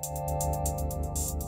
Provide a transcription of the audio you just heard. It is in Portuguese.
Música